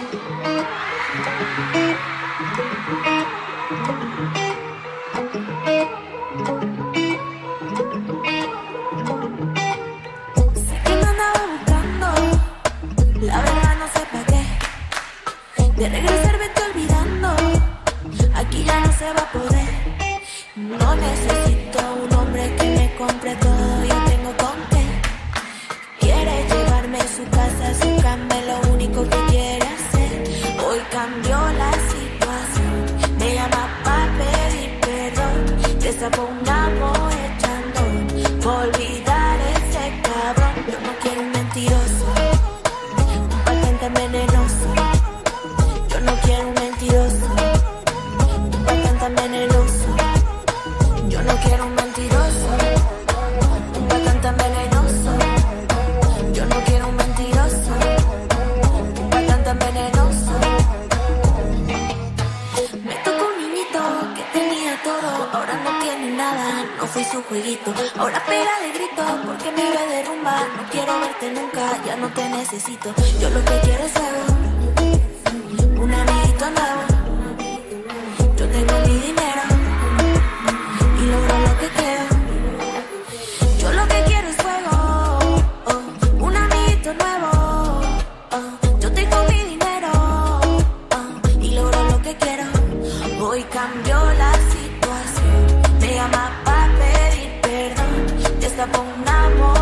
Sé que me andaba buscando, la verdad no se pateé. De regresar me olvidando, aquí ya no se va a poder. No necesito un hombre que me compre todo y todo. Cambió la situación, me llama para pedir perdón. Amor echando, fui su jueguito. Ahora pega de grito porque me ve de rumba. No quiero verte nunca, ya no te necesito. Yo lo que quiero es algo, un amiguito nuevo. Yo tengo mi dinero y logro lo que quiero. Yo lo que quiero es fuego, un amiguito nuevo. Yo tengo mi dinero y logro lo que quiero. Hoy cambió la situación, me llama para pedir perdón. Ya está